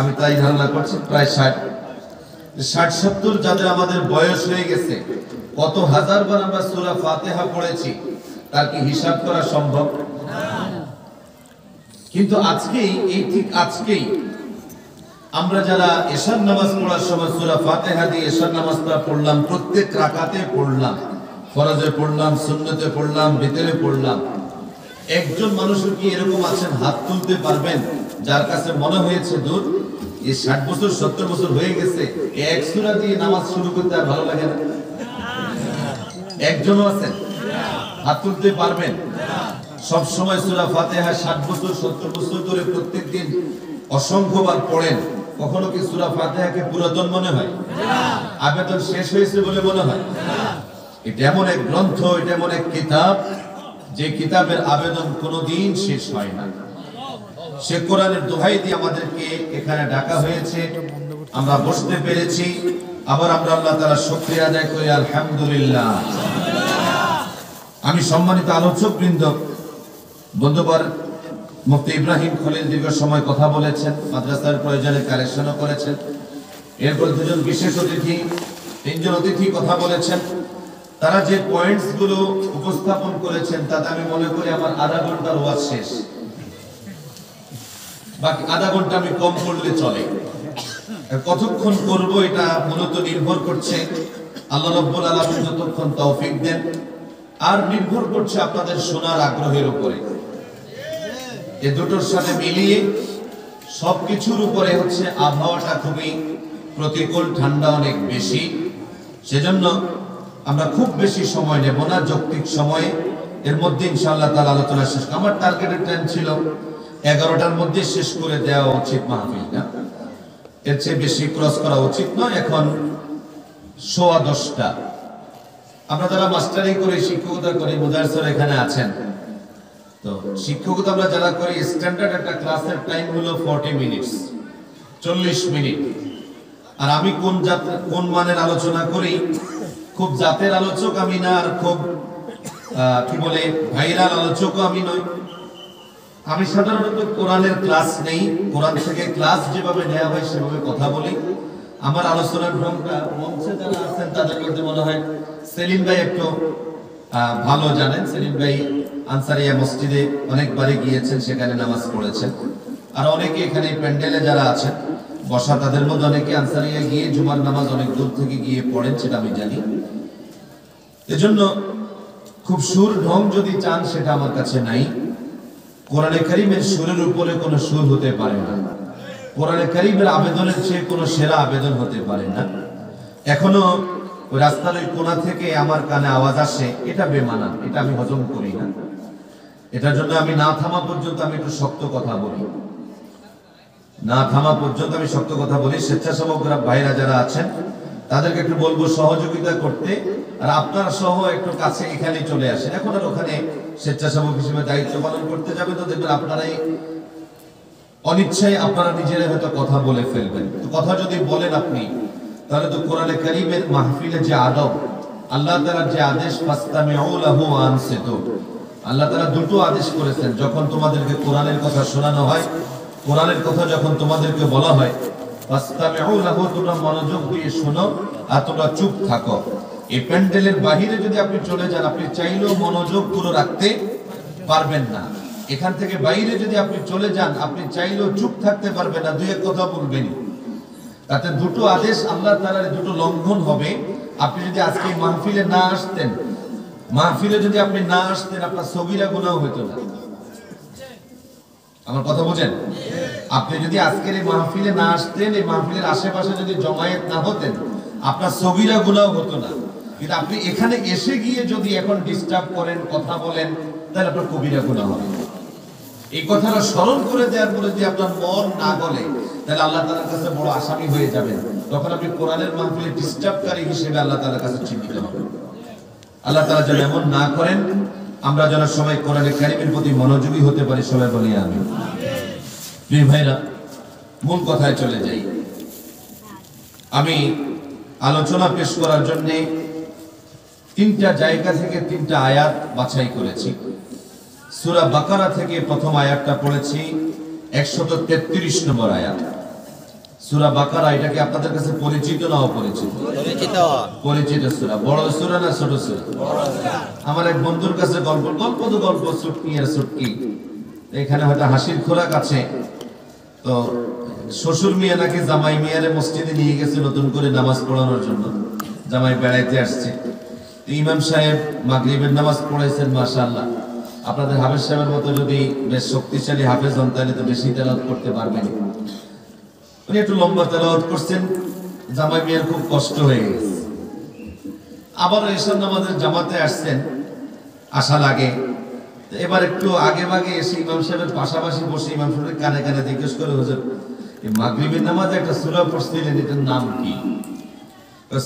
আমি তাই ধারণা করছি প্রায় ষাট। ষাট সত্তর যাদের আমাদের বয়স হয়ে গেছে, কত হাজার বার আমরা সুরা ফাতেহা পড়েছি, তার কি হিসাব করা সম্ভব? কিন্তু আজকেই, এই ঠিক আজকেই, আমরা যারা এশার নামাজ পড়ার সময় সুরা ফাতেহা দিয়ে এশার নামাজটা পড়লাম, প্রত্যেক রাকাতে পড়লাম, ফরজে পড়লাম, সুন্নতে পড়লাম ভিতরে পড়লাম, একজন মানুষের কি এরকম আছেন, হাত তুলতে পারবেন? যার কাছে মনে হয়েছে দূর এই ষাট বছর, সত্তর বছর হয়ে গেছে এক সুরা দিয়ে নামাজ শুরু করতে আর ভালো লাগে না। একজনও আছেন? হাত তুলতে পারবেন? সব সময় সুরা ফাতেহা ষাট বছর, সত্তর বছর ধরে প্রত্যেক দিন অসংখ্যবার পড়েন। কখনো কি সুরা ফাতেহাকে পুরাতন মনে হয়? আবেদন শেষ হয়েছে বলে মনে হয়? এটা এমন এক গ্রন্থ, এটা এমন এক কিতাব, যে কিতাবের আবেদন কোনোদিন শেষ হয় না। সে কোরআনের দোহাই দিয়ে আমাদেরকে এখানে ডাকা হয়েছে। আমরা বসতে পেরেছি। আবার আমরা আল্লাহ তারা শুক্রিয়া আদায় করি, আলহামদুলিল্লাহ। আমি সম্মানিত আলোচক বৃন্দ বন্ধুবার মুফতি ইব্রাহিম খলিল দীর্ঘ সময় কথা বলেছেন, মাদ্রাসার প্রয়োজনে কালেকশনও করেছেন। এরপর দুজন বিশেষ অতিথি, তিনজন অতিথি কথা বলেছেন। তারা যে পয়েন্টসগুলো উপস্থাপন করেছেন, তাতে আমি মনে করি আমার আধা ঘণ্টার ওয়াজ শেষ। বাকি আধা ঘণ্টা আমি কম করলে চলে। কতক্ষণ করব এটা মূলত নির্ভর করছে আল্লাহ রব্বুল আলামিন যতক্ষণ তৌফিক দেন আর নির্ভর করছে আপনাদের শোনার আগ্রহের উপরে। এ দুটোর সাথে মিলিয়ে সবকিছুর উপরে হচ্ছে আবহাওয়াটা খুবই প্রতিকূল, ঠান্ডা অনেক বেশি। সেজন্য আমরা খুব বেশি সময় নেব না যৌক্তিক সময়ে। এর মধ্যে ইনশাআল্লাহ তার আলোচনা শেষ আমার টার্গেটের টাইম ছিল এগারোটার মধ্যে শেষ করে দেওয়া উচিত মাহফিল, না? এর চেয়ে বেশি ক্রস করা উচিত নয়। এখন সোয়া দশটা। আমরা যারা মাস্টারি করে, শিক্ষকতা করি মুদার স্যার এখানে আছেন। তো শিক্ষকতা আমরা যারা করি, স্ট্যান্ডার্ড একটা ক্লাসের টাইম হলো ফর্টি মিনিটস, চল্লিশ মিনিট। আর আমি কোন জাত, কোন মানের আলোচনা করি? খুব জাতের আলোচক আমি না, আর খুব কি বলে, ভাইরাল আলোচকও আমি নই। আমি সাধারণত কোরআনের ক্লাস নেই। কোরআন থেকে ক্লাস যেভাবে নেওয়া হয় সেভাবে কথা বলি। আমার আলোচনার ভ্রমটা মঞ্চে যারা আছেন, তাদের মধ্যে মনে হয় সেলিম ভাই একটু ভালো জানেন। সেলিম ভাই আনসারিয়া মসজিদে অনেকবারই গিয়েছেন, সেখানে নামাজ পড়েছেন। আর অনেকে এখানে প্যান্ডেলে যারা আছেন, বসা তাদের মধ্যে অনেকে আনসারিয়া গিয়ে জুমার নামাজ অনেক দূর থেকে গিয়ে পড়েন, সেটা আমি জানি। এজন্য খুব সুর ঢং যদি চান, সেটা আমার কাছে নাই। কোরআনে কারিমের সুরের উপরে কোনো সুর হতে পারে না। কোরআনে কারিমের আবেদনের চেয়ে কোনো সেরা আবেদন হতে পারে না। এখনও রাস্তার ওই কোনা থেকে আমার কানে আওয়াজ আসে, এটা বেমানান এটা আমি হজম করি না। এটার জন্য আমি না থামা পর্যন্ত আমি একটু শক্ত কথা বলি। না থামা পর্যন্ত আমি শক্ত কথা বলি। স্বেচ্ছাসেবকরা, ভাইরা যারা আছেন, তাদেরকে একটু বলব, সহযোগিতা করতে আর আপনার সহ একটু কাছে এখানে চলে আসেন। এখন আর ওখানে স্বেচ্ছাসেবক হিসেবে দায়িত্ব পালন করতে যাবে তো দেখবেন আপনারাই অনিচ্ছায় আপনারা নিজেরাই হয়তো কথা বলে ফেলবেন। তো কথা যদি বলেন আপনি, তাহলে তো কোরআনে কারিমের মাহফিলে যে আদব, আল্লাহ তাআলার যে আদেশ ওয়া আনসিতু। আল্লাহ তাআলা দুটো আদেশ করেছেন, যখন তোমাদেরকে কোরআনের কথা শোনানো হয়, কোরআনের কথা যখন তোমাদেরকে বলা হয় তোমরা মনোযোগ দিয়ে শোনো আর তোমরা চুপ থাকো। এই প্যান্ডেলের বাহিরে যদি আপনি চলে যান, আপনি চাইলেও মনোযোগ পুরো রাখতে পারবেন না। এখান থেকে বাইরে যদি আপনি চলে যান, আপনি চাইলেও চুপ থাকতে পারবেন না, দুই এক কথা বলবেন। তাতে দুটো আদেশ আল্লাহ তাআলার দুটো লঙ্ঘন হবে। আপনি যদি আজকে মাহফিলে না আসতেন, মাহফিলে যদি আপনি না আসতেন, আপনার সগিরা গুনাহ হতো না। আমার কথা বোঝেন? আপনি যদি আজকের এই মাহফিলে না আসতেন, এই মাহফিলের আশেপাশে যদি জমায়েত না হতেন, আপনার সগিরা গুনাহ হতো না। কিন্তু আপনি এখানে এসে গিয়ে যদি এখন ডিস্টার্ব করেন, কথা বলেন, তাহলে আপনার কবিরা গুনাহ হবে। এই কথাটা স্মরণ করে দেওয়ার পরে যদি আপনার মন না গলে, তাহলে আল্লাহ তাআলার কাছে বড় আসামি হয়ে যাবেন। তখন আপনি কোরআনের মাহফিলে ডিস্টার্বকারী হিসেবে আল্লাহ তাআলার কাছে চিহ্নিত হবেন। আল্লাহ তাআলা যেন এমন না করেন, আমরা যেন সবাই কোরআনের কারিমের প্রতি মনোযোগী হতে পারি, সবাই বলি আমি প্রিয় ভাইরা, মূল কথায় চলে যাই। আমি আলোচনা পেশ করার জন্য তিনটা জায়গা থেকে তিনটা আয়াত বাছাই করেছি। সুরা বাকারা থেকে প্রথম আয়াতটা পড়েছি একশত তেত্রিশ নম্বর আয়াত। সূরা বাকারা এটা কি আপনাদের কাছে পরিচিত না অপরিচিত? পরিচিত। সূরা। বড় সূরা না ছোট সূরা? আমার এক বন্ধুর কাছে গল্প গল্প তো গল্প চুটকি আর চুটকি এখানে হয়তো হাসির খোরাক আছে। তো শ্বশুর মিয়া নাকি জামাই মিয়ারে মসজিদে নিয়ে গেছে নতুন করে নামাজ পড়ানোর জন্য। জামাই বেড়াইতে আসছে। ইমাম সাহেব মাগরিবের নামাজ পড়াইছেন মাশাআল্লাহ। আপনাদের হাফেজ সাহেবের মতো যদি বেশ শক্তিশালী হাফেজ হন, তাহলে তো বেশি তেলাওয়াত করতে পারবেন। উনি একটু লম্বা তেলাওয়াত করছেন, জামাই মিয়ার খুব কষ্ট হয়ে গেছে। আবার এসব নামাজের জামাতে আসছেন আসা লাগে এবার একটু আগে ভাগে এসে ইমাম সাহেবের পাশাপাশি বসে ইমাম সাহেবের কানে কানে জিজ্ঞেস করে, হুজুর, এই মাগরিবের নামাজে একটা সূরা পড়ছিলেন, এটার নাম কি?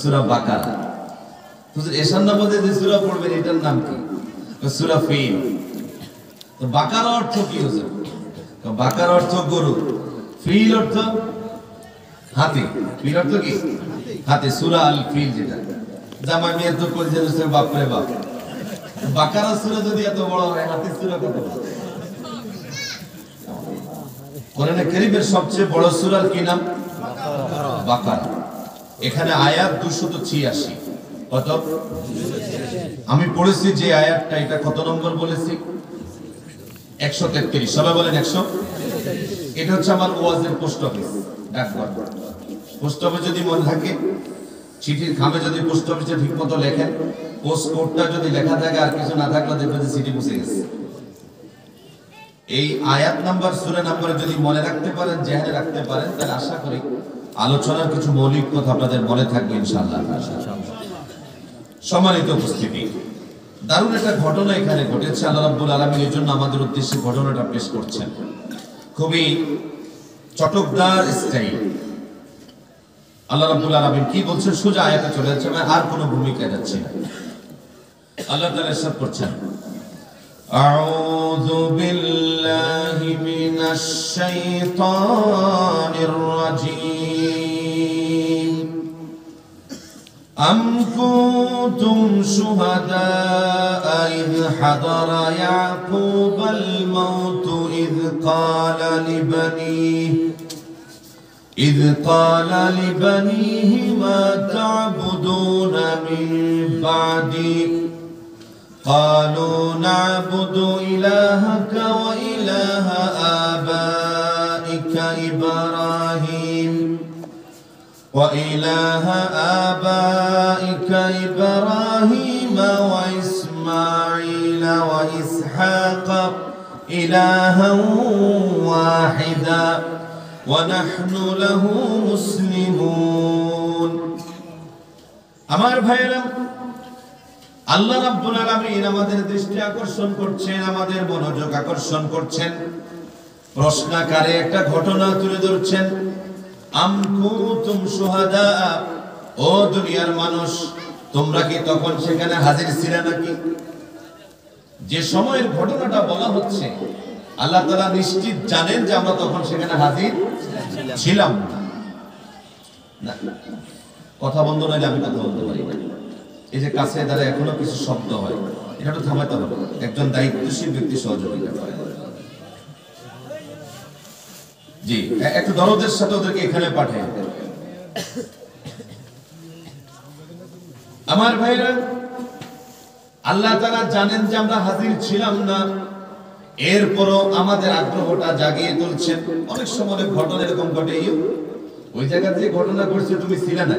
সূরা বাকারা। হুজুর এশার নামাজে যে সূরা পড়বেন, এটার নাম কি? সূরা ফিল। তো বাকার অর্থ কি হুজুর? বাকার অর্থ গরু। ফিল অর্থ হাতি। ফিল অর্থ কি? হাতি, সূরা আল ফিল যেটা। জামা মিয়া তো করে যে বাপ। রে বাপ বাকারা সূরা যদি এত বড় হয় হাতি সূরা কত? কোরআনে কারীমের সবচেয়ে বড় সূরার কি নাম? বাকারা। এখানে আয়াত 286 আমি পড়েছি যে আয়াতটা, এটা কত নম্বর বলেছি? 133 সবাই বলেন 100 এটা হচ্ছে আমার ওয়াজের পোস্ট অফিস ডাকঘর পোস্ট অফিস যদি মনে থাকে, চিঠির খামে যদি পোস্ট অফিসে ঠিক মতো লেখেন, পোস্ট কোডটা যদি লেখা থাকে আর কিছু না থাকলে দেখবেন যে চিঠি মুছে গেছে। এই আয়াত নাম্বার, সুরে নাম্বারে যদি মনে রাখতে পারেন জেহানে রাখতে পারেন, তাহলে আশা করি আলোচনার কিছু মৌলিক কথা আপনাদের মনে থাকবে ইনশাআল্লাহ। সম্মানিত উপস্থিতি দারুণ একটা ঘটনা এখানে ঘটেছে আল্লাহ রাব্বুল আলামিন এর জন্য আমাদের উদ্দেশ্যে ঘটনাটা পেশ করছেন খুবই চটকদার স্টাইল আল্লাহ রাব্বুল আলামিন কি বলছেন সোজা আয়াতে চলে যাচ্ছে আমি আর কোনো ভূমিকা যাচ্ছি না আল্লাহ তাআলা ইরশাদ করছেন أعوذ بالله من الشيطان الرجيم أم كنتم شهداء إذ حضر يعقوب الموت إذ قال لبنيه إذ قال لبنيه ما تعبدون من بعدي؟ قالوا نعبد إلهك وإله آبائك إبراهيم. وإله آبائك إبراهيم وإسماعيل وإسحاق إلها واحدا ونحن له مسلمون আমার ভাইয়েরা আল্লাহ রাব্বুল আলামিন আমাদের দৃষ্টি আকর্ষণ করছেন আমাদের মনোযোগ আকর্ষণ করছেন প্রশ্নাকারে একটা ঘটনা তুলে ধরছেন আম শুহাদা। ও দুনিয়ার মানুষ, তোমরা কি তখন সেখানে হাজির ছিলে নাকি? যে সময়ের ঘটনাটা বলা হচ্ছে, আল্লাহ তাআলা নিশ্চিত জানেন যে আমরা তখন সেখানে হাজির ছিলাম না। কথা বন্ধ নইলে আমি কথা বলতে পারি না। এই যে কাছে দ্বারা এখনও কিছু শব্দ হয়, এটা তো থামাতে হবে। একজন দায়িত্বশীল ব্যক্তি সহযোগিতা করে। জি। একটু দরদের সাথে ওদেরকে এখানে পাঠাই আমার ভাইরা, আল্লাহ তারা জানেন যে আমরা হাজির ছিলাম না, এরপরও আমাদের আগ্রহটা জাগিয়ে তুলছেন। অনেক সময় ঘটনা এরকম ঘটে। ওই জায়গাতে যে ঘটনা ঘটছে, তুমি ছিলে না।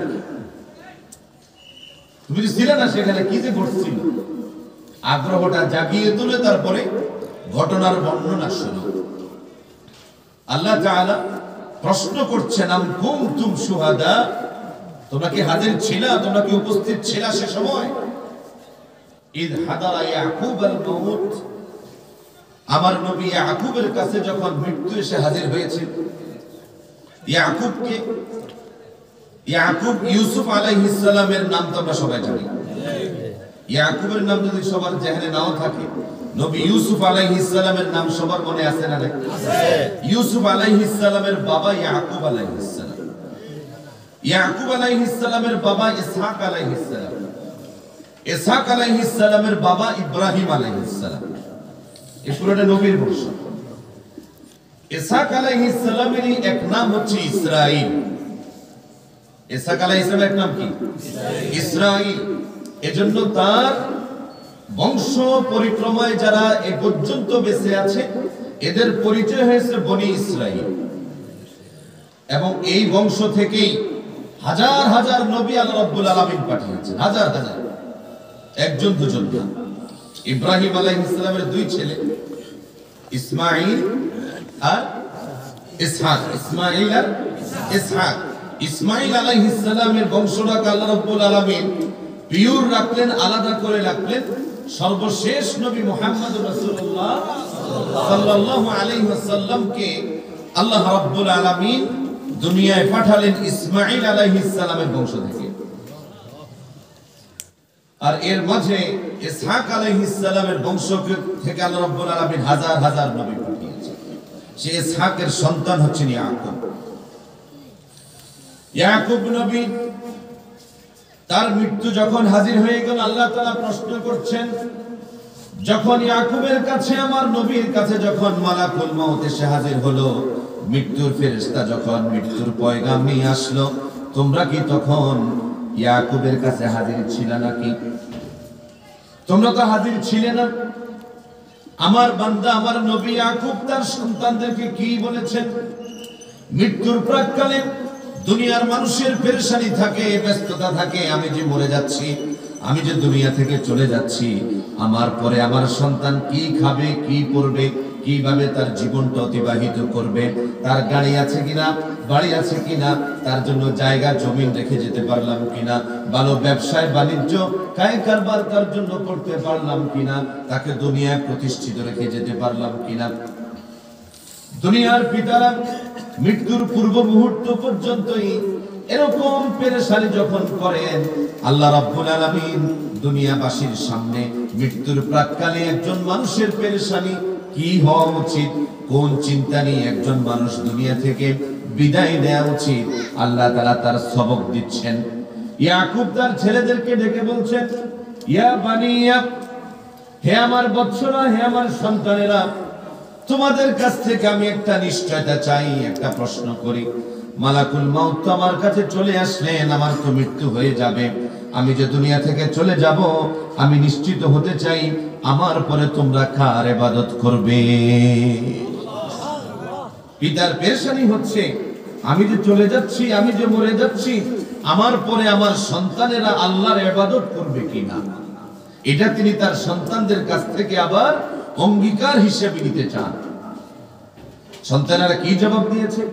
তুমি যে ছিলে না, সেখানে কি যে ঘটছিল? আগ্রহটা জাগিয়ে তুলে তারপরে ঘটনার বর্ণনা শুরু আল্লাহ প্রশ্ন করছেন তোমরা কি হাজির ছিলা? তোমরা কি উপস্থিত ছিলা সে সময়? হাদারা আমার নবী ইয়াকুবের কাছে যখন মৃত্যু এসে হাজির হয়েছে ইয়াকুবকে? ইয়াকুব ইউসুফ আলাইহিস সালামের নাম তো আমরা সবাই জানি। ইয়াকুবের নাম যদি সবার জেহনে নাও থাকে নবী ইউসুফ আলাইহিস সালামের নাম সবার মনে আছে না নাকি ইউসুফ আলাইহিস সালামের বাবা ইয়াকুব আলাইহিস সালাম। ইয়াকুব আলাইহিস সালামের বাবা ইসহাক আলাইহিস সালাম। ইসহাক আলাইহিস সালামের বাবা ইব্রাহিম আলাইহিস সালাম। এই পুরোটা নবীর বংশ। ইসহাক আলাইহিস সালামেরই এক নাম হচ্ছে ইসরাইল ইসাক আলাইহিস সালামের নাম কি? ইসরাইল এজন্য তার বংশ পরিক্রমায় যারা এ পর্যন্ত বেঁচে আছে, এদের পরিচয় হয়েছে বনি ইসরাইল। এবং এই বংশ থেকেই হাজার হাজার নবী আল্লাহ রাব্বুল আলামিন পাঠিয়েছেন, হাজার হাজার। একজন দুজন ইব্রাহিম আলাইহিস ইসলামের দুই ছেলে ইসমাইল আর ইসহাক। ইসমাঈল আর ইসহাক। ইসমাঈল আলাইহিস সালামের বংশটাকে আল্লাহ রাব্বুল আলামিন পিওর রাখলেন, আলাদা করে রাখলেন। সর্বশেষ নবী মুহাম্মদ রাসূলুল্লাহ সাল্লাল্লাহু আলাইহি ওয়াসাল্লামকে আল্লাহ রাব্বুল আলামিন দুনিয়ায় পাঠালেন ইসমাঈল আলাইহিস সালামের বংশ থেকে। আর এর মাঝে ইসহাক আলাইহিস সালামের বংশ থেকে আল্লাহ রাব্বুল আলামিন হাজার হাজার নবী পাঠিয়েছেন। সে ইসহাকের সন্তান হচ্ছেন ইয়াকুব। ইয়াকুব নবী তার মৃত্যু যখন হাজির হয়ে গেল, আল্লাহ তাআলা প্রশ্ন করছেন, যখন ইয়াকুবের কাছে, আমার নবীর কাছে যখন মালাকুল মউত এসে হাজির হলো, মৃত্যুর ফেরেশতা যখন মৃত্যুর পয়গাম নিয়ে আসলো, তোমরা কি তখন ইয়াকুবের কাছে হাজির ছিল নাকি? তোমরা তো হাজির ছিলে না। আমার বান্দা, আমার নবী ইয়াকুব, তার সন্তানদেরকে কি বলেছেন? মৃত্যুর প্রাককালে দুনিয়ার মানুষের পেরেশানি থাকে, ব্যস্ততা থাকে, আমি যে মরে যাচ্ছি, আমি যে দুনিয়া থেকে চলে যাচ্ছি, আমার পরে আমার সন্তান কি খাবে, কি পরবে কীভাবে তার জীবনটা অতিবাহিত করবে, তার গাড়ি আছে কিনা, বাড়ি আছে কিনা, তার জন্য জায়গা, জমিন রেখে যেতে পারলাম কিনা, ভালো ব্যবসায়, বাণিজ্য, কায় কারবার তার জন্য করতে পারলাম কিনা, তাকে দুনিয়ায় প্রতিষ্ঠিত রেখে যেতে পারলাম কিনা দুনিয়ার পিতারা মৃত্যুর পূর্ব মুহূর্ত পর্যন্তই এরকম পেরেশানি যখন করেন, আল্লাহ রাব্বুল আলামিন দুনিয়াবাসীর সামনে মৃত্যুর প্রাককালে একজন মানুষের পেরেশানি কি হওয়া উচিত, কোন চিন্তা নিয়ে একজন মানুষ দুনিয়া থেকে বিদায় নেওয়া উচিত, আল্লাহ তাআলা তার সবক দিচ্ছেন। ইয়াকুব তার ছেলেদেরকে ডেকে বলছেন, ইয়া বানিয়া, হে আমার বৎসরা, হে আমার সন্তানেরা তোমাদের কাছ থেকে আমি একটা নিশ্চয়তা চাই, একটা প্রশ্ন করি। মালাকুল মাউত তো আমার কাছে চলে আসলেন, আমার তো মৃত্যু হয়ে যাবে। আমি যে দুনিয়া থেকে চলে যাব, আমি নিশ্চিত হতে চাই, আমার পরে তোমরা কার ইবাদত করবে? পিতার পেরেশানি হচ্ছে, আমি যে চলে যাচ্ছি, আমি যে মরে যাচ্ছি, আমার পরে আমার সন্তানেরা আল্লাহর ইবাদত করবে কিনা? এটা তিনি তার সন্তানদের কাছ থেকে আবার অঙ্গীকার হিসেবে নিতে চান সন্তানেরা কি জবাব দিয়েছে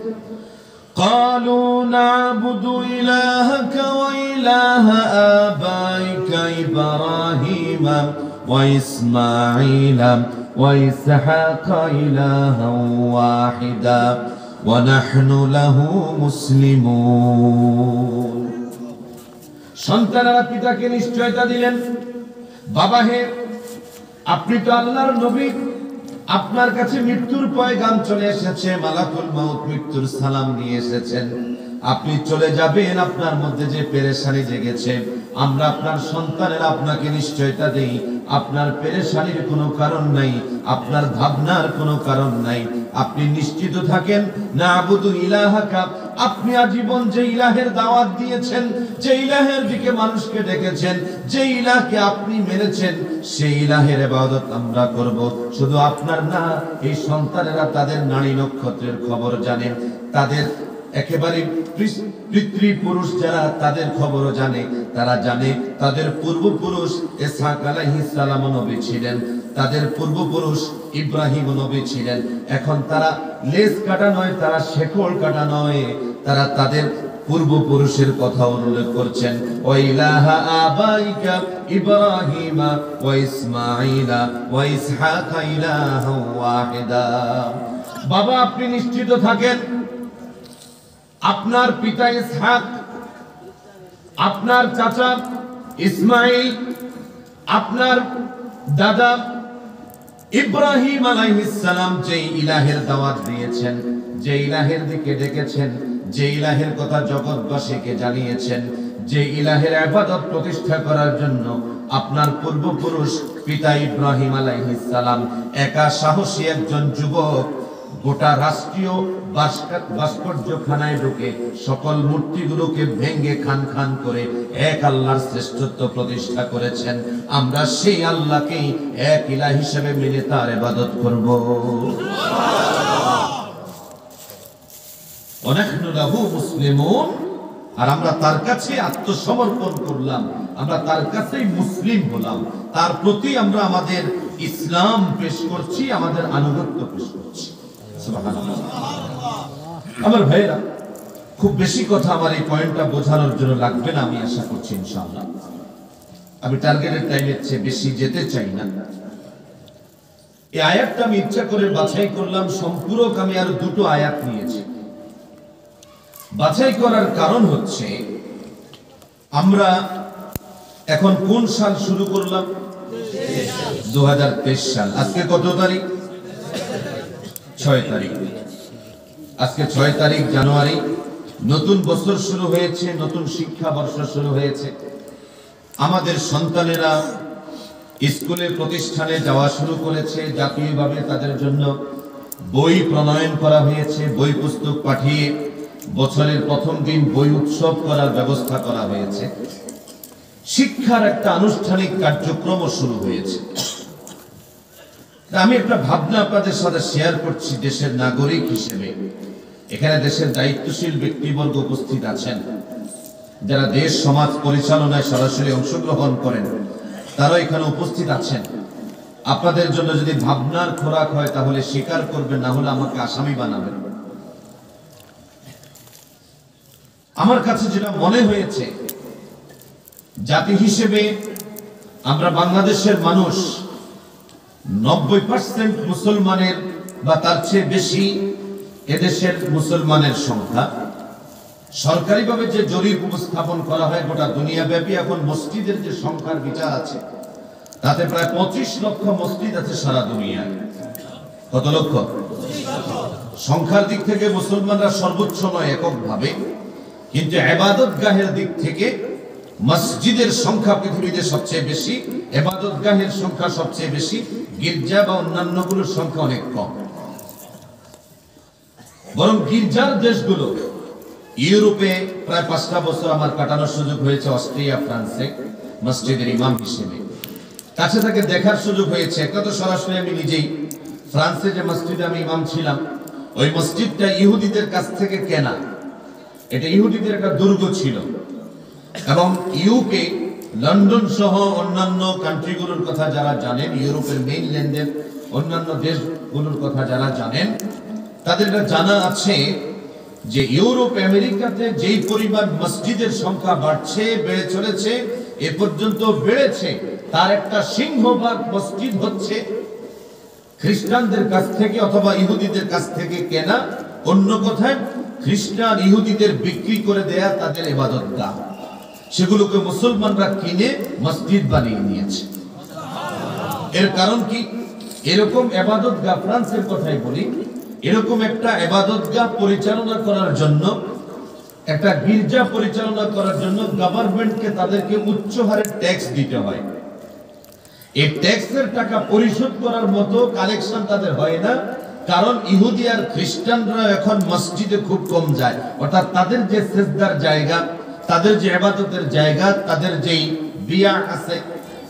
قالوا نعبد إلهك وإله آبائك إبراهيم وإسماعيل وإسحاق إلها واحدا ونحن له مسلمون সন্তানেরা পিতাকে নিশ্চয়তা দিলেন বাবা হে আপনি তো আল্লাহর নবী। আপনার কাছে মৃত্যুর পয়গাম চলে এসেছে, মালাকুল মাউত মৃত্যুর সালাম নিয়ে এসেছেন। আপনি চলে যাবেন আপনার মধ্যে যে পেরেশানি জেগেছে। আমরা আপনার সন্তানের আপনাকে নিশ্চয়তা দেই। আপনার পেরেশানির কোনো কারণ নাই, আপনার ভাবনার কোনো কারণ নাই। আপনি নিশ্চিত থাকেন, না আবুদু ইলাহাকা আপনি আজীবন যে ইলাহের দাওয়াত দিয়েছেন যে ইলাহের দিকে মানুষকে ডেকেছেন যে ইলাহকে আপনি মেরেছেন সেই ইলাহের ইবাদত আমরা করব। শুধু আপনার না, এই সন্তানেরা তাদের নারী নক্ষত্রের খবর জানে। তাদের একেবারে পিতৃপুরুষ যারা তাদের খবরও জানে, তারা জানে তাদের পূর্বপুরুষ ইসহাক আলাইহিস সালাম নবী ছিলেন, তাদের পূর্বপুরুষ ইব্রাহিম নবী ছিলেন। এখন তারা লেজ কাটা নয়, তারা শেকড় কাটা নয়। তারা তাদের পূর্বপুরুষের কথা উল্লেখ করছেন। বাবা, আপনি নিশ্চিত থাকেন? আপনার পিতা ইসহাক, আপনার চাচা ইসমাইল আপনার দাদা ইব্রাহিম আলাইহিস সালাম যে ইলাহের দাওয়াত দিয়েছেন যে ইলাহের দিকে ডেকেছেন যে ইলাহের কথা জগৎবাসীকে জানিয়েছেন, যে ইলাহের ইবাদত প্রতিষ্ঠা করার জন্য আপনার পূর্বপুরুষ পিতা ইব্রাহিম আলাইহিস সালাম একা সাহসী একজন যুবক গোটা রাষ্ট্রীয় ভাস্কর- ভাস্কর্যখানায় ঢুকে সকল মূর্তিগুলোকে ভেঙ্গে খান খান করে এক আল্লাহর শ্রেষ্ঠত্ব প্রতিষ্ঠা করেছেন। আমরা সেই আল্লাহকেই এক ইলা হিসেবে মেনে তার ইবাদত করব। মুসলিমুন। আর আমরা তার কাছে আত্মসমর্পণ করলাম। আমরা তার কাছেই মুসলিম হলাম। তার প্রতি আমরা আমাদের ইসলাম পেশ করছি, আমাদের আনুগত্য পেশ করছি। আমার ভাইরা খুব বেশি কথা আমার এই পয়েন্টটা বোঝানোর জন্য লাগবে না, আমি আশা করছি ইনশাআল্লাহ। আমি টার্গেটের টাইমের চেয়ে বেশি যেতে চাই না। এই আয়াতটা আমি ইচ্ছা করে বাছাই করলাম, সম্পূরক আমি আরও দুটো আয়াত নিয়েছি। বাছাই করার কারণ হচ্ছে, আমরা এখন কোন সাল শুরু করলাম? দু হাজার তেইশ সাল। আজকে কত তারিখ? ছয় তারিখ। আজকে ছয় তারিখ জানুয়ারি। নতুন বছর শুরু হয়েছে, নতুন শিক্ষা বর্ষ শুরু হয়েছে। আমাদের সন্তানেরা স্কুলে, প্রতিষ্ঠানে যাওয়া শুরু করেছে। জাতীয়ভাবে তাদের জন্য বই প্রণয়ন করা হয়েছে, বই পুস্তক পাঠিয়ে বছরের প্রথম দিন বই উৎসব করার ব্যবস্থা করা হয়েছে। শিক্ষার একটা আনুষ্ঠানিক কার্যক্রম শুরু হয়েছে। আমি একটা ভাবনা আপনাদের সাথে শেয়ার করছি দেশের নাগরিক হিসেবে। এখানে দেশের দায়িত্বশীল ব্যক্তিবর্গ উপস্থিত আছেন। যারা দেশ, সমাজ পরিচালনায় সরাসরি অংশগ্রহণ করেন তারা এখানে উপস্থিত আছেন। আপনাদের জন্য যদি ভাবনার খোরাক হয় তাহলে স্বীকার করবেন, না হলে আমাকে আসামি বানাবেন। আমার কাছে যেটা মনে হয়েছে, জাতি হিসেবে আমরা বাংলাদেশের মানুষ নব্বই পার্সেন্ট মুসলমানের বা তার চেয়ে বেশি এদেশের মুসলমানের সংখ্যা। সরকারিভাবে যে জরিপ উপস্থাপন করা হয় গোটা দুনিয়াব্যাপী, এখন মসজিদের যে সংখ্যার বিচার আছে, তাতে প্রায় পঁচিশ লক্ষ মসজিদ আছে সারা দুনিয়ায়। কত লক্ষ? সংখ্যার দিক থেকে মুসলমানরা সর্বোচ্চ নয়, এককভাবে। কিন্তু এবাদত গাহের দিক থেকে মসজিদের সংখ্যা পৃথিবীতে সবচেয়ে বেশি এবাদত গাহের সংখ্যা সবচেয়ে বেশি, গির্জা বা অন্যান্যগুলোর সংখ্যা অনেক কম। বরং গির্জার দেশগুলো, ইউরোপে প্রায় পাঁচটা বছর আমার কাটানোর সুযোগ হয়েছে অস্ট্রিয়া, ফ্রান্সে, মসজিদের ইমাম হিসেবে। কাছে থেকে দেখার সুযোগ হয়েছে। একটা তো সরাসরি আমি নিজেই, ফ্রান্সে যে মসজিদে আমি ইমাম ছিলাম, ওই মসজিদটা ইহুদিদের কাছ থেকে কেনা। এটা ইহুদিদের একটা দুর্গ ছিল। এবং ইউকে লন্ডন সহ অন্যান্য কান্ট্রিগুলোর কথা যারা জানেন ইউরোপের মেইনল্যান্ডের অন্যান্য দেশগুলোর কথা যারা জানেন, তাদের জানা আছে যে ইউরোপ আমেরিকাতে যেই পরিমাণ মসজিদের সংখ্যা বাড়ছে, বেড়ে চলেছে, এ পর্যন্ত বেড়েছে, তার একটা সিংহভাগ মসজিদ হচ্ছে খ্রিস্টানদের কাছ থেকে অথবা ইহুদিদের কাছ থেকে কেনা, অন্য কথায় খ্রিস্টান ইহুদিদের বিক্রি করে দেয়া তাদের এবাদত গাহ। সেগুলোকে মুসলমানরা কিনে মসজিদ বানিয়ে নিয়েছে। এর কারণ কি? এরকম এবাদত গা ফ্রান্সের কথাই বলি। এরকম একটা এবাদত গা পরিচালনা করার জন্য, একটা গির্জা পরিচালনা করার জন্য গভর্নমেন্টকে তাদেরকে উচ্চ হারে ট্যাক্স দিতে হয়। এই ট্যাক্সের টাকা পরিশোধ করার মতো কালেকশন তাদের হয় না। কারণ ইহুদি আর খ্রিস্টানরা এখন মসজিদে খুব কম যায়। অর্থাৎ তাদের যে সেজদার জায়গা, তাদের যে আবাদতের জায়গা, তাদের যেই বিয়া আছে,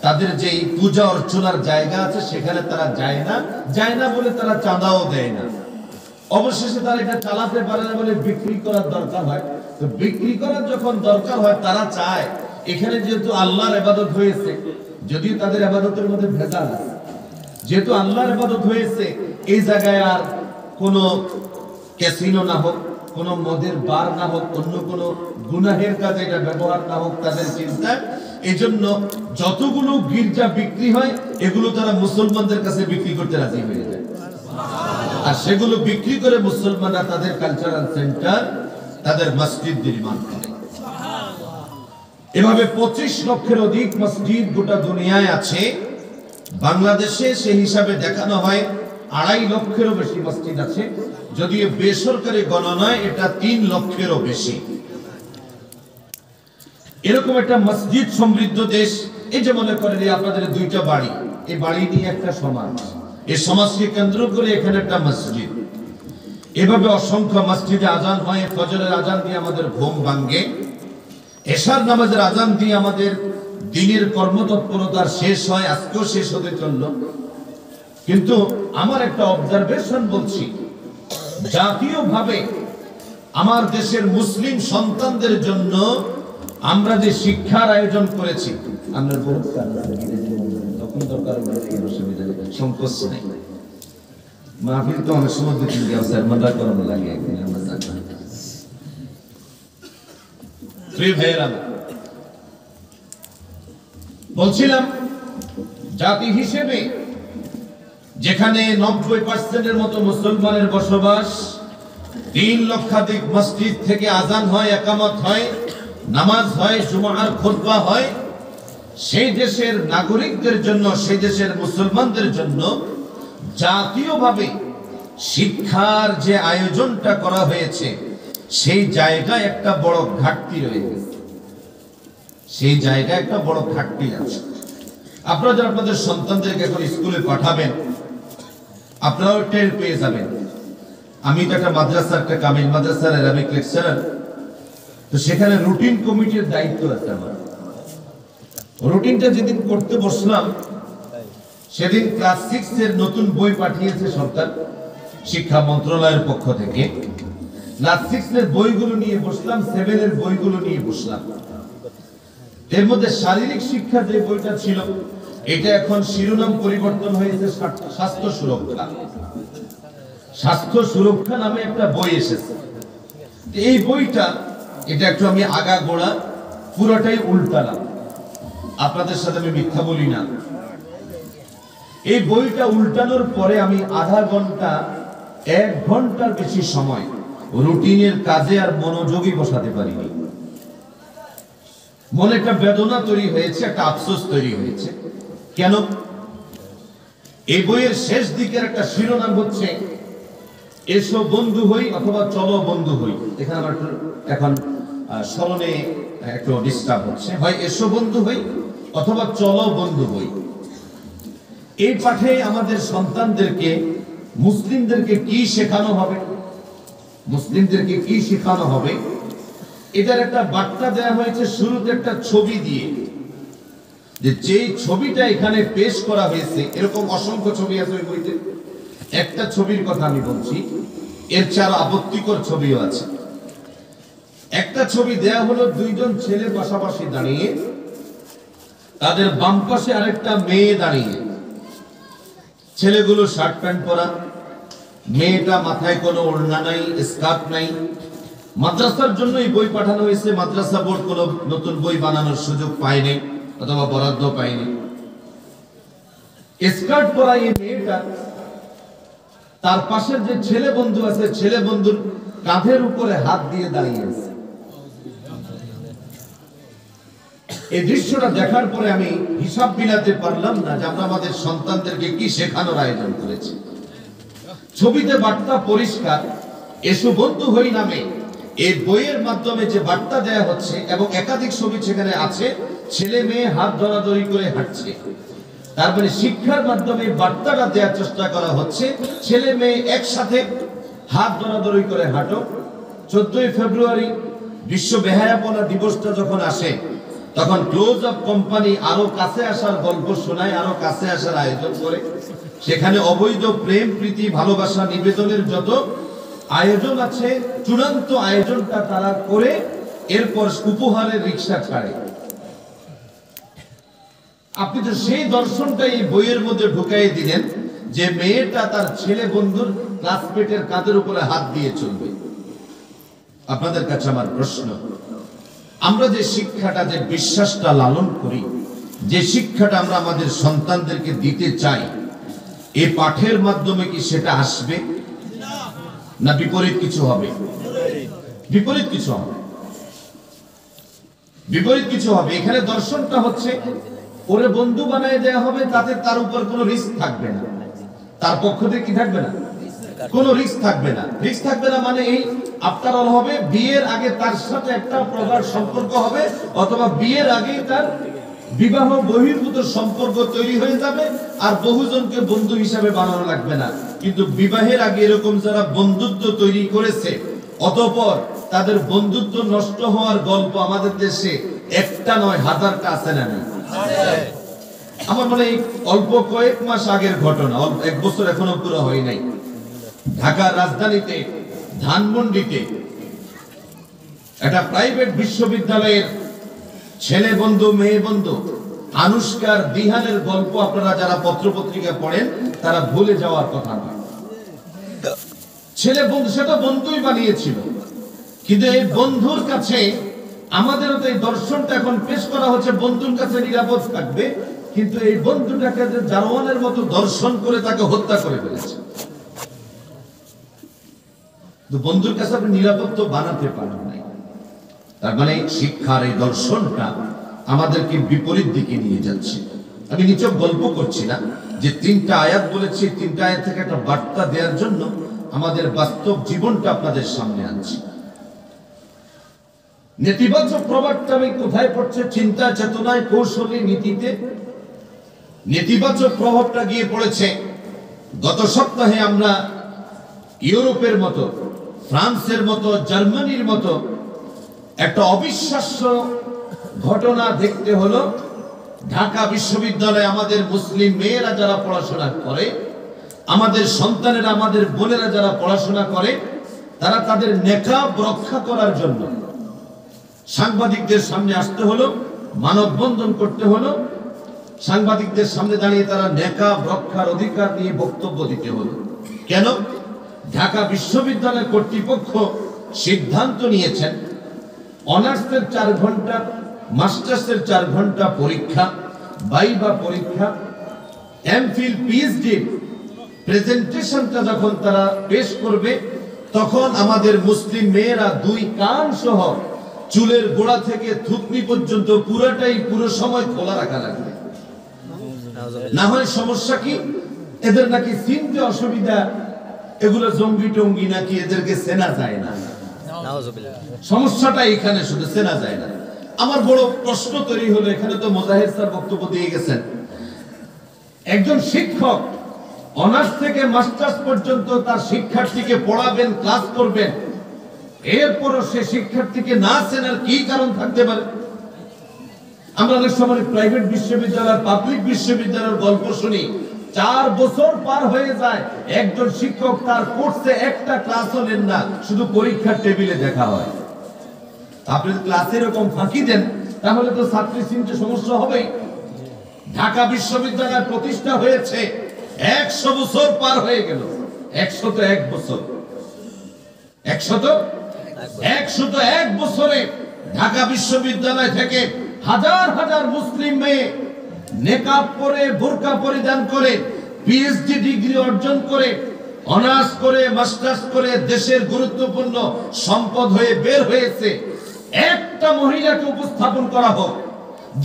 তাদের যেই পূজা অর্চনার জায়গা আছে, সেখানে তারা যায় না। যায় না বলে তারা চাঁদাও দেয় না। অবশেষে তারা এটা চালাতে পারে না বলে বিক্রি করার দরকার হয়। তো বিক্রি করার যখন দরকার হয়, তারা চায়, এখানে যেহেতু আল্লাহর ইবাদত হয়েছে, যদিও তাদের ইবাদতের মধ্যে ভেজাল আছে। যেহেতু আল্লাহর ইবাদত হয়েছে, এই জায়গায় আর কোনো ক্যাসিনো না হোক, কোনো মদের বার না হোক, অন্য কোনো গুনাহের কাজে এটা ব্যবহার না হোক তাদের চিন্তা এই জন্য যতগুলো গির্জা বিক্রি হয়, এগুলো তারা মুসলমানদের কাছে বিক্রি করতে রাজি হয়ে যায়। আর সেগুলো বিক্রি করে মুসলমানরা তাদের কালচারাল সেন্টার তাদের মসজিদ নির্মাণ করে। এভাবে পঁচিশ লক্ষের অধিক মসজিদ গোটা দুনিয়ায় আছে। বাংলাদেশে সেই হিসাবে দেখানো হয়, আড়াই লক্ষেরও বেশি মসজিদ আছে। যদিও বেসরকারি গণনায় এটা তিন লক্ষেরও বেশি। এরকম একটা মসজিদ সমৃদ্ধ দেশ, এই যে মনে করেন আপনাদের দুইটা বাড়ি, এই বাড়ি নিয়ে একটা সমাজ। এই সমাজকে কেন্দ্র করে এখানে একটা মসজিদ। এভাবে অসংখ্য মসজিদে আজান হয়, ফজরের আজান দিয়ে আমাদের ঘুম ভাঙ্গে। এশার নামাজের আজান দিয়ে আমাদের দিনের কর্মতৎপরতার শেষ হয়, আজকেও শেষ হতে চলল। কিন্তু আমার একটা অবজারভেশন বলছি, জাতীয়ভাবে আমার দেশের মুসলিম সন্তানদের জন্য আমরা যে শিক্ষার আয়োজন করেছি আমরা দরকার সংকোচ নেই। মাহফিল তো অনেক সময় দু তিন লাগে আমরা জানি না। প্রিয় ভাইয়েরা বলছিলাম, জাতি হিসেবে যেখানে নব্বই পার্সেন্টের মতো মুসলমানের বসবাস, তিন লক্ষাধিক মসজিদ থেকে আজান হয়, একামত হয়, নামাজ হয়, জুমার খুতবা হয়, সেই দেশের নাগরিকদের জন্য, সেই দেশের মুসলমানদের জন্য জাতীয়ভাবে শিক্ষার যে আয়োজনটা করা হয়েছে সেই জায়গায় একটা বড় ঘাটতি রয়ে গেছে সেই জায়গায় একটা বড় ঘাটতি আছে। আপনারা যারা আপনাদের সন্তানদেরকে এখন স্কুলে পাঠাবেন, আপনারাও টের পেয়ে যাবেন। আমি তো একটা মাদ্রাসা একটা কামিল মাদ্রাসার অ্যারাবিক লেকচারার। তো সেখানে রুটিন কমিটির দায়িত্ব আছে আমার। রুটিনটা যেদিন করতে বসলাম, সেদিন ক্লাস সিক্স এর নতুন বই পাঠিয়েছে সরকার, শিক্ষা মন্ত্রণালয়ের পক্ষ থেকে। ক্লাস সিক্স এর বইগুলো নিয়ে বসলাম সেভেন এর বইগুলো নিয়ে বসলাম। এর মধ্যে শারীরিক শিক্ষা যে বইটা ছিল, এটা এখন শিরোনাম পরিবর্তন হয়েছে স্বাস্থ্য সুরক্ষা। স্বাস্থ্য সুরক্ষা নামে একটা বই এসেছে। এই বইটা, এটা একটু আমি আগা গোড়া, পুরোটাই উল্টালাম। আপনাদের সাথে আমি মিথ্যা বলি না। এই বইটা উল্টানোর পরে আমি আধা ঘণ্টা, এক ঘণ্টার বেশি সময় রুটিনের কাজে আর মনোযোগী বসাতে পারিনি। মনে একটা বেদনা তৈরি হয়েছে, একটা আফসোস তৈরি হয়েছে। কেন? এই বইয়ের শেষ দিকের একটা শিরোনাম হচ্ছে, এসো বন্ধু হই অথবা চলো বন্ধু হই। এখানে আমার এখন স্মরণে একটু ডিস্টার্ব হচ্ছে। হয়, এসো বন্ধু হই অথবা চলো বন্ধু হই। এই পাঠে আমাদের সন্তানদেরকে, মুসলিমদেরকে কি শেখানো হবে? মুসলিমদেরকে কি শেখানো হবে? এটার একটা বার্তা দেওয়া হয়েছে শুরুতে একটা ছবি দিয়ে। যে যেই ছবিটা এখানে পেশ করা হয়েছে, এরকম অসংখ্য ছবি আছে ওই বইতে। একটা ছবির কথা আমি বলছি, এর চার আপত্তিকর ছবিও আছে। একটা ছবি দেয়া হলো দুইজন ছেলে পাশাপাশি দাঁড়িয়ে, তাদের বাম পাশে আরেকটা মেয়ে দাঁড়িয়ে। ছেলেগুলো শার্ট প্যান্ট পরা মেয়েটা মাথায় কোনো ওড়না নাই স্কার্ফ নাই। মাদ্রাসার জন্য এই বই পাঠানো হয়েছে, মাদ্রাসা বোর্ড কোনো নতুন বই বানানোর সুযোগ পায়নি, অথবা বরাদ্দ পায়নি। স্কার্ট পরা এই মেয়েটা, তার পাশের যে ছেলে বন্ধু আছে, ছেলে বন্ধুর কাঁধের উপরে হাত দিয়ে দাঁড়িয়ে আছে। এই দৃশ্যটা দেখার পরে আমি হিসাব মিলাতে পারলাম না যে আমরা আমাদের সন্তানদেরকে কি শেখানোর আয়োজন করেছি। ছবিতে বার্তা পরিষ্কার, এসো বন্ধু হই নামে। এই বইয়ের মাধ্যমে যে বার্তা দেয়া হচ্ছে এবং একাধিক ছবি সেখানে আছে, ছেলে মেয়ে হাত ধরাধরি করে হাঁটছে। তারপরে শিক্ষার মাধ্যমে বার্তাটা দেওয়ার চেষ্টা করা হচ্ছে, ছেলে মেয়ে একসাথে হাত ধরাধরি করে হাঁটো। চোদ্দই ফেব্রুয়ারি বিশ্ব বেহায়াপনা দিবসটা যখন আসে তখন ক্লোজ আপ কোম্পানি আরও কাছে আসার গল্প শোনায়, আরও কাছে আসার আয়োজন করে। সেখানে অবৈধ প্রেম, প্রীতি, ভালোবাসা, নিবেদনের যত আয়োজন আছে, চূড়ান্ত আয়োজনটা তারা করে, এরপর উপহারের রিক্সা ছাড়ে। আপনি তো সেই দর্শনটা এই বইয়ের মধ্যে ঢুকাই দিলেন যে মেয়েটা তার ছেলে বন্ধুর ক্লাসমেটের কাঁধের উপরে হাত দিয়ে চলবে। আপনাদের কাছে আমার প্রশ্ন আমরা যে শিক্ষাটা, যে বিশ্বাসটা লালন করি, যে শিক্ষাটা আমরা আমাদের সন্তানদেরকে দিতে চাই, এ পাঠের মাধ্যমে কি সেটা আসবে? না বিপরীত কিছু হবে? বিপরীত কিছু হবে। বিপরীত কিছু হবে। এখানে দর্শনটা হচ্ছে, ওরে বন্ধু বানায় দেওয়া হবে, তাতে তার উপর কোনো রিস্ক থাকবে না। তার পক্ষ থেকে কি থাকবে না? কোনো রিস্ক থাকবে না। রিস্ক থাকবে না মানে এই হবে, বিয়ের আগে তার সাথে একটা সম্পর্ক হবে, অথবা বিয়ের আগে তার বিবাহ বহির্ভূত সম্পর্ক তৈরি হয়ে যাবে, আর বহুজনকে বন্ধু হিসাবে বানানো লাগবে না। কিন্তু বিবাহের আগে এরকম যারা বন্ধুত্ব তৈরি করেছে, অতঃপর তাদের বন্ধুত্ব নষ্ট হওয়ার গল্প আমাদের দেশে একটা নয়, হাজারটা আছে না আমার মনে অল্প কয়েক মাস আগের ঘটনা এক বছর এখনও পুরো হয় নাই। ঢাকার রাজধানীতে, ধানমন্ডিতে, একটা প্রাইভেট বিশ্ববিদ্যালয়ের ছেলে বন্ধু, মেয়ে বন্ধু, আনুষ্কার দিহানের গল্প আপনারা যারা পত্রপত্রিকা পড়েন, তারা ভুলে যাওয়ার কথা নয়। ছেলে বন্ধু, সেটা বন্ধুই বানিয়েছিল। কিন্তু এই বন্ধুর কাছে আমাদেরও তো এই দর্শনটা এখন পেশ করা হচ্ছে, বন্ধুর কাছে নিরাপদ থাকবে। কিন্তু এই বন্ধুটাকে যে জারওয়ানের মতো দর্শন করে তাকে হত্যা করে ফেলেছে। তো বন্ধুর কাছে আপনি নিরাপদ তো বানাতে পারেন নাই। তার মানে শিক্ষার এই দর্শনটা আমাদেরকে বিপরীত দিকে নিয়ে যাচ্ছে। আমি নিচক গল্প করছি না যে তিনটা আয়াত বলেছি, তিনটা আয়াত থেকে একটা বার্তা দেওয়ার জন্য আমাদের বাস্তব জীবনটা আপনাদের সামনে আনছি। নেতিবাচক প্রভাবটা আমি কোথায় পড়ছে? চিন্তা, চেতনায়, কৌশলী নীতিতে। নেতিবাচক প্রভাবটা গিয়ে পড়েছে। গত সপ্তাহে আমরা ইউরোপের মতো ফ্রান্সের মতো, জার্মানির মতো একটা অবিশ্বাস্য ঘটনা দেখতে হলো। ঢাকা বিশ্ববিদ্যালয়ে আমাদের মুসলিম মেয়েরা যারা পড়াশোনা করে, আমাদের সন্তানেরা, আমাদের বোনেরা যারা পড়াশোনা করে, তারা তাদের নেকাব রক্ষা করার জন্য সাংবাদিকদের সামনে আসতে হলো, মানববন্ধন করতে হলো। সাংবাদিকদের সামনে দাঁড়িয়ে তারা নেকাব রক্ষার অধিকার নিয়ে বক্তব্য দিতে হলো। কেন? ঢাকা বিশ্ববিদ্যালয় কর্তৃপক্ষ সিদ্ধান্ত নিয়েছেন, অনার্সের চার ঘণ্টা, মাস্টার্সের চার ঘণ্টা পরীক্ষা, বাইবা পরীক্ষা এমফিল পিএইচডি প্রেজেন্টেশনটা যখন তারা পেশ করবে, তখন আমাদের মুসলিম মেয়েরা দুই কান সহ চুলের গোড়া থেকে থুতনি পর্যন্ত পুরোটাই পুরো সময় খোলা রাখা লাগবে। না হয় সমস্যা কি? এদের নাকি চিনতে অসুবিধা এগুলো জঙ্গি টঙ্গি নাকি এদেরকে চেনা যায় না? সমস্যাটা এখানে শুধু চেনা যায় না। আমার বড় প্রশ্ন তৈরি হলো এখানে তো মোজাহির স্যার বক্তব্য দিয়ে গেছেন। একজন শিক্ষক অনার্স থেকে মাস্টার্স পর্যন্ত তার শিক্ষার্থীকে পড়াবেন ক্লাস করবেন। এরপরও সে শিক্ষার্থীকে না চেনার কি কারণ থাকতে পারে? আমরা অনেক সময় প্রাইভেট বিশ্ববিদ্যালয় পাবলিক বিশ্ববিদ্যালয়ের গল্প শুনি। চার বছর পার হয়ে যায়, একজন শিক্ষক তার কোর্সে একটা ক্লাসও নেন না, শুধু পরীক্ষার টেবিলে দেখা হয়। আপনি ক্লাসে এরকম ফাঁকি দেন, তাহলে তো ছাত্রী চিনতে সমস্যা হবেই। ঢাকা বিশ্ববিদ্যালয় প্রতিষ্ঠা হয়েছে, একশো বছর পার হয়ে গেল। একশত এক বছর। একশত একশত এক বছরে ঢাকা বিশ্ববিদ্যালয় থেকে হাজার হাজার মুসলিম মেয়ে নেকাব পরে বোরকা পরিধান করে পিএইচডি ডিগ্রি অর্জন করে অনার্স করে মাস্টার্স করে দেশের গুরুত্বপূর্ণ সম্পদ হয়ে বের হয়েছে। একটা মহিলাকে উপস্থাপন করা হোক।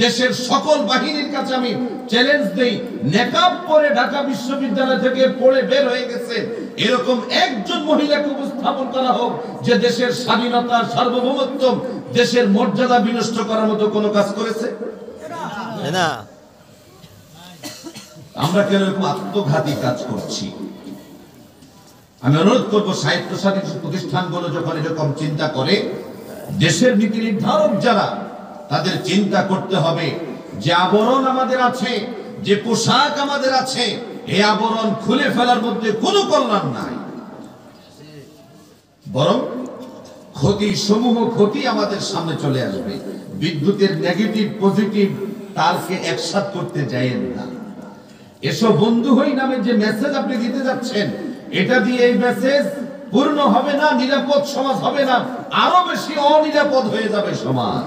দেশের সকল বাহিনীর কাছে আমি চ্যালেঞ্জ দেই, নেকাব পরে ঢাকা বিশ্ববিদ্যালয় থেকে পড়ে বের হয়ে গেছে। এরকম একজন মহিলাকে উপস্থাপন করা হোক যে দেশের স্বাধীনতা সার্বভৌমত্ব, দেশের মর্যাদা বিনষ্ট করার মতো কোনো কাজ করেছে? না। আমরা কেন এরকম আত্মঘাতী কাজ করছি? আমি অনুরোধ করব সাহিত্যসাথী প্রতিষ্ঠানগুলো যখন এরকম চিন্তা করে, দেশের নীতি নির্ধারক যারা, তাদের চিন্তা করতে হবে, যে আবরণ আমাদের আছে, যে পোশাক আমাদের আছে, এই আবরণ খুলে ফেলার মধ্যে কোনো কল্যাণ নাই। বরং ক্ষতি সমূহ ক্ষতি আমাদের সামনে চলে আসবে। বিদ্যুতের নেগেটিভ পজিটিভ তারকে একসাথ করতে যাইয়েন না। এসব বন্ধু হই নামে যে মেসেজ আপনি দিতে যাচ্ছেন, এটা দিয়ে এই মেসেজ পূর্ণ হবে না, নিরাপদ সমাজ হবে না, আরও বেশি অনিরাপদ হয়ে যাবে সমাজ।